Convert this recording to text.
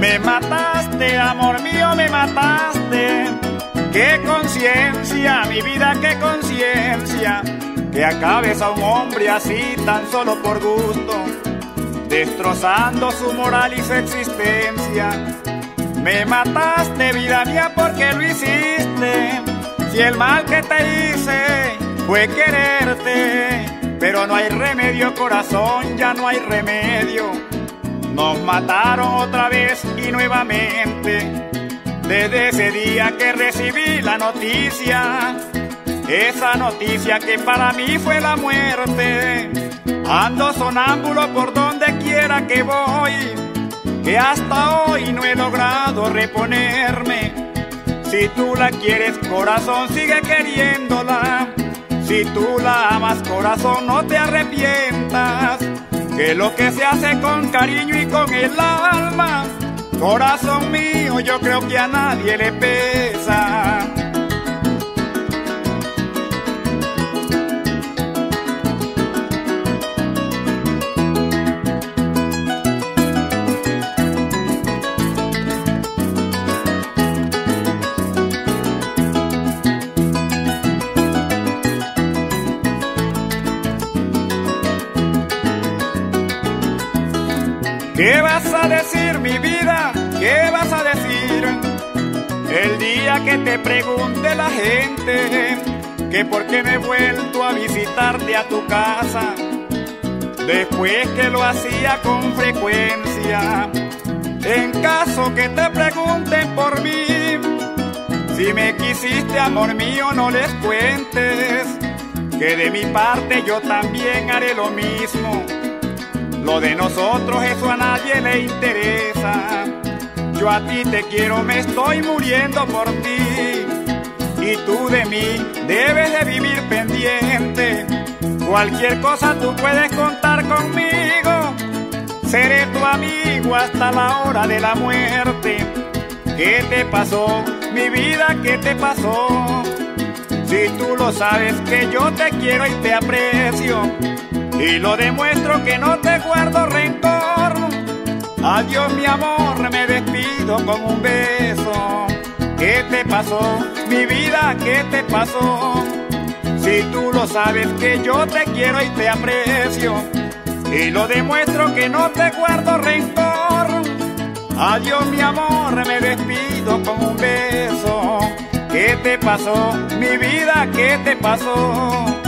Me mataste, amor mío, me mataste. Qué conciencia, mi vida, qué conciencia. Que acabes a un hombre así tan solo por gusto, destrozando su moral y su existencia. Me mataste, vida mía, porque lo hiciste. Si el mal que te hice fue quererte, pero no hay remedio, corazón, ya no hay remedio. Nos mataron otra vez y nuevamente. Desde ese día que recibí la noticia, esa noticia que para mí fue la muerte. Ando sonámbulo por donde quiera que voy, que hasta hoy no he logrado reponerme. Si tú la quieres, corazón, sigue queriéndola. Si tú la amas, corazón, no te arrepientas. Que lo que se hace con cariño y con el alma, corazón mío, yo creo que a nadie le pesa. ¿Qué vas a decir mi vida? ¿Qué vas a decir? El día que te pregunte la gente que por qué me he vuelto a visitarte a tu casa después que lo hacía con frecuencia. En caso que te pregunten por mí, si me quisiste amor mío no les cuentes que de mi parte yo también haré lo mismo lo de nosotros eso a nadie le interesa. Yo a ti te quiero, me estoy muriendo por ti. Y tú de mí debes de vivir pendiente. Cualquier cosa tú puedes contar conmigo. Seré tu amigo hasta la hora de la muerte. ¿Qué te pasó, mi vida? ¿Qué te pasó? Si tú lo sabes que yo te quiero y te aprecio y lo demuestro que no te guardo rencor. Adiós mi amor, me despido con un beso. ¿Qué te pasó, mi vida? ¿Qué te pasó? Si tú lo sabes que yo te quiero y te aprecio y lo demuestro que no te guardo rencor. Adiós mi amor, me despido con un beso. ¿Qué te pasó, mi vida? ¿Qué te pasó?